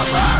over!